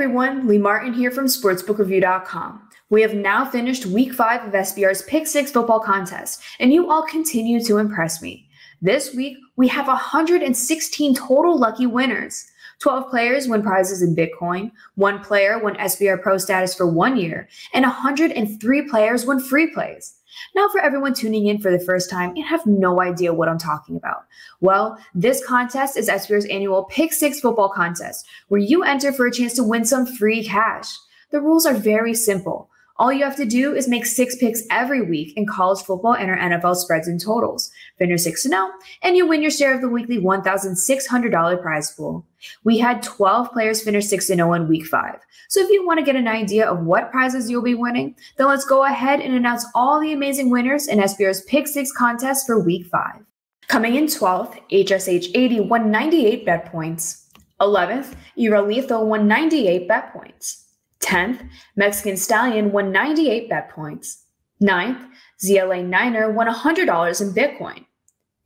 everyone, Lee Martin here from SportsbookReview.com. We have now finished week five of SBR's Pick Six football contest, and you all continue to impress me. This week, we have 116 total lucky winners. 12 players win prizes in Bitcoin, one player won SBR Pro status for one year, and 103 players won free plays. Now, for everyone tuning in for the first time and have no idea what I'm talking about, well, this contest is SBR's annual Pick Six football contest, where you enter for a chance to win some free cash. The rules are very simple. All you have to do is make six picks every week in college football and our NFL spreads and totals. Finish 6 to 0, and you win your share of the weekly $1,600 prize pool. We had 12 players finish 6 to 0 in week 5. So if you want to get an idea of what prizes you'll be winning, then let's go ahead and announce all the amazing winners in SBR's Pick 6 contest for week 5. Coming in 12th, HSH 80 won 98 bet points. 11th, Uralito won 98 bet points. 10th, Mexican Stallion won 98 bet points. 9th, ZLA Niner won $100 in Bitcoin.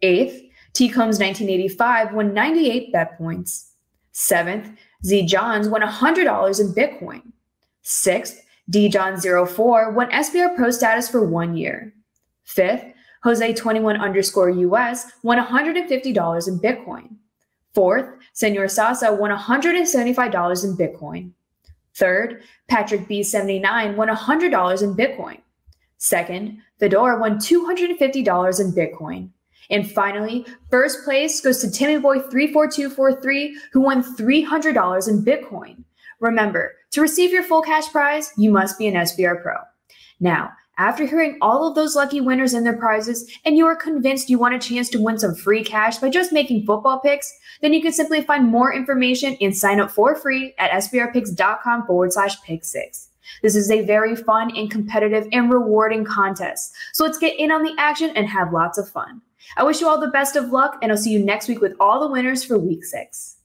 8th, T Combs 1985 won 98 bet points. 7th, Z Johns won $100 in Bitcoin. 6th, D John 04 won SBR Pro status for one year. 5th, Jose 21 underscore US won $150 in Bitcoin. 4th, Senor Sasa won $175 in Bitcoin. Third, Patrick B79 won $100 in Bitcoin. Second, Fedora won $250 in Bitcoin. And finally, first place goes to TimmyBoy34243, who won $300 in Bitcoin. Remember, to receive your full cash prize, you must be an SBR Pro. Now, after hearing all of those lucky winners and their prizes, and you are convinced you want a chance to win some free cash by just making football picks, then you can simply find more information and sign up for free at sbrpicks.com forward slash pick six. This is a very fun and competitive and rewarding contest. So let's get in on the action and have lots of fun. I wish you all the best of luck, and I'll see you next week with all the winners for week six.